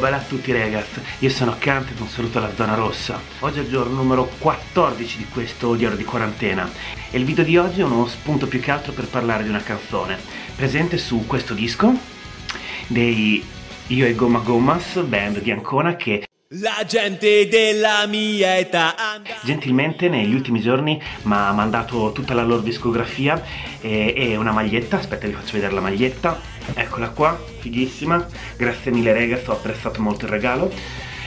bella a tutti ragazzi, io sono Kant e un saluto alla zona rossa. Oggi è il giorno numero 14 di questo diario di quarantena. E il video di oggi è uno spunto più che altro per parlare di una canzone. Presente su questo disco dei Io e Gomma Gommas, band di Ancona che la gente della mia età Gentilmente negli ultimi giorni mi ha mandato tutta la loro discografia e, e, una maglietta, aspetta vi faccio vedere la maglietta. Eccola qua, fighissima, grazie mille ragazzi, ho apprezzato molto il regalo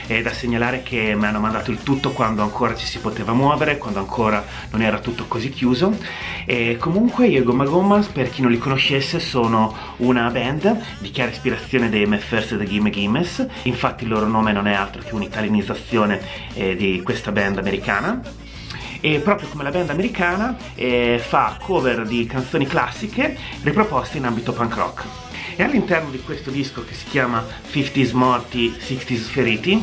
è da segnalare che mi hanno mandato il tutto quando ancora ci si poteva muovere, quando ancora non era tutto così chiuso. E comunque io e Gomma Gommas, per chi non li conoscesse, sono una band di chiara ispirazione dei MFers e dei Gimme Gimmes. Infatti il loro nome non è altro che un'italianizzazione eh, di questa band americana. E proprio come la band americana eh, fa cover di canzoni classiche riproposte in ambito punk rock e all'interno di questo disco che si chiama 50s Morti, 60s Feriti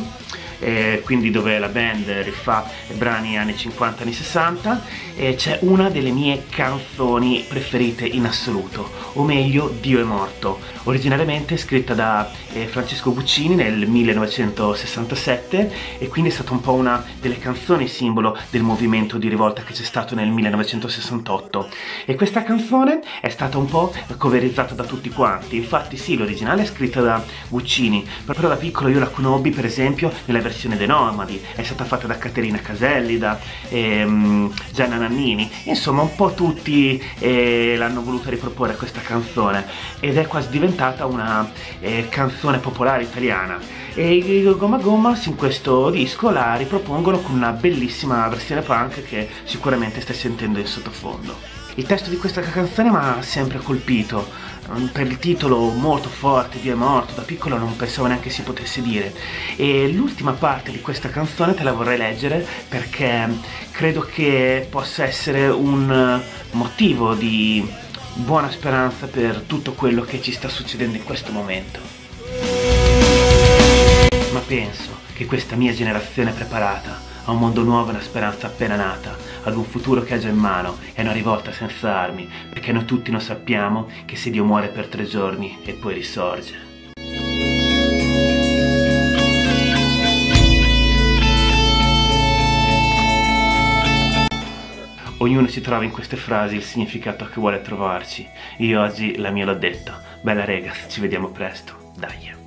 eh, quindi dove la band rifà brani anni 50 anni 60 eh, c'è una delle mie canzoni preferite in assoluto o meglio Dio è morto originariamente scritta da eh, Francesco Guccini nel 1967 e quindi è stata un po' una delle canzoni simbolo del movimento di rivolta che c'è stato nel 1968 e questa canzone è stata un po' coverizzata da tutti quanti. Infatti sì l'originale è scritta da Guccini però da piccolo io la conobbi per esempio nella versione versione dei Nomadi, è stata fatta da Caterina Caselli, da ehm, Gianna Nannini, insomma un po' tutti eh, l'hanno voluta riproporre questa canzone ed è quasi diventata una eh, canzone popolare italiana e i Goma Gomas in questo disco la ripropongono con una bellissima versione punk che sicuramente stai sentendo in sottofondo. Il testo di questa canzone mi ha sempre colpito, mm, per il titolo molto forte, Dio è morto, da piccolo non pensavo neanche si potesse dire. E l'ultima parte di questa canzone te la vorrei leggere perché credo che possa essere un motivo di buona speranza per tutto quello che ci sta succedendo in questo momento. Ma penso che questa mia generazione preparata a un mondo nuovo e una speranza appena nata, ad un futuro che ha già in mano e una rivolta senza armi, perché noi tutti lo sappiamo che se Dio muore per tre giorni e poi risorge. Ognuno si trova in queste frasi il significato che vuole trovarci. Io oggi la mia l'ho detta. Bella rega, ci vediamo presto. Dai.